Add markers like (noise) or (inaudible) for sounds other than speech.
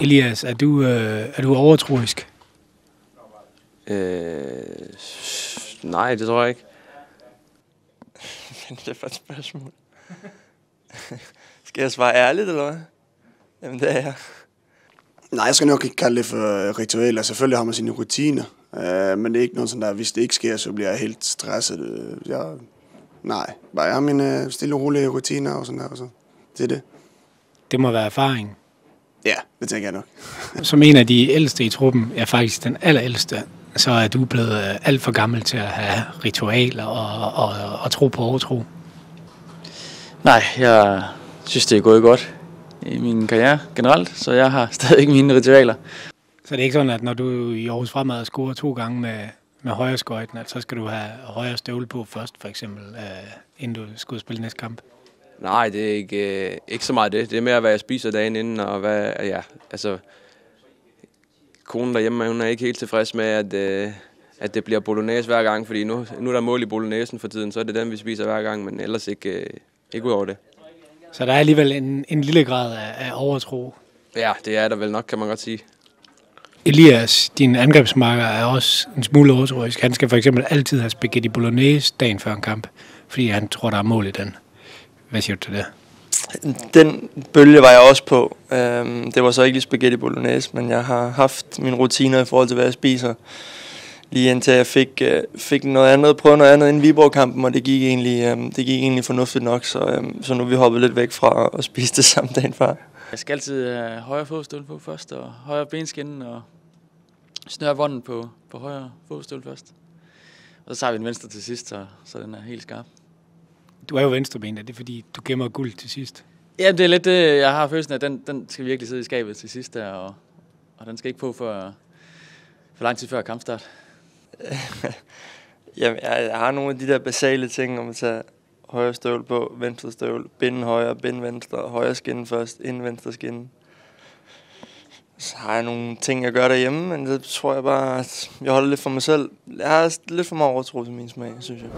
Elias, er du, øh, er du overtroisk? Øh, nej, det tror jeg ikke. (laughs) det er for et spørgsmål. Skal jeg svare ærligt, eller hvad? Jamen, det er jeg. Nej, jeg skal nok ikke kalde det for ritualer. Selvfølgelig har man sine rutiner. Øh, men det er ikke noget sådan der, hvis det ikke sker, så bliver jeg helt stresset. Øh, Jeg, nej, bare jeg har mine øh, stille og rolige rutiner og sådan der. Og så. Det er det. Det må være erfaring. Ja, det tænker jeg nok. (laughs) Som en af de ældste i truppen, ja faktisk den allerældste, så er du blevet øh, alt for gammel til at have ritualer og, og, og tro på overtro. Nej, jeg synes, det er gået godt i min karriere generelt, så jeg har (laughs) stadig mine ritualer. Så det er ikke sådan, at når du i Aarhus Fremad scorer to gange med, med højre skøjten, at så skal du have højre støvle på først, for eksempel, øh, inden du skal spille næste kamp. Nej, det er ikke, øh, ikke så meget det. Det er mere, hvad jeg spiser dagen inden, og hvad, ja, altså, konen derhjemme, hun er ikke helt tilfreds med, at, øh, at det bliver bolognese hver gang, fordi nu, nu er der mål i bolognesen for tiden, så er det den, vi spiser hver gang, men ellers ikke, øh, ikke ud over det. Så der er alligevel en, en lille grad af, af overtro. Ja, det er der vel nok, kan man godt sige. Elias, din angrebsmarker, er også en smule overtroisk. Han skal for eksempel altid have spaghetti bolognese dagen før en kamp, fordi han tror, der er mål i den. Hvad siger du til det? Den bølge var jeg også på. Øhm, det var så ikke lige spaghetti bolognese, men jeg har haft mine rutiner i forhold til, hvad jeg spiser. Lige indtil jeg fik, øh, fik noget andet, prøvet noget andet end Viborg-kampen, og det gik egentlig, øhm, det gik egentlig fornuftigt nok, så, øhm, så nu er vi hoppet lidt væk fra at spise det (laughs) samme dagen før. Jeg skal altid have højre fodstøvle på først, og højre benskinne, og snøre vonden på, på højre fodstøvle først. Og så tager vi den venstre til sidst, så, så den er helt skarp. Du er jo venstreben, er det fordi, du gemmer guld til sidst? Ja, det er lidt det, jeg har følelsen af, at den, den skal virkelig sidde i skabet til sidst der, og, og den skal ikke på for, for lang tid før kampstart. (laughs) Jamen, jeg, jeg har nogle af de der basale ting, om at tage højre støvle på, venstre støvle, binde højre, binde venstre, højre skinne først, inden venstre skinne. Så har jeg nogle ting, jeg gør derhjemme, men det tror jeg bare, at jeg holder lidt for mig selv. Jeg har lidt for meget overtro til min smag, synes jeg.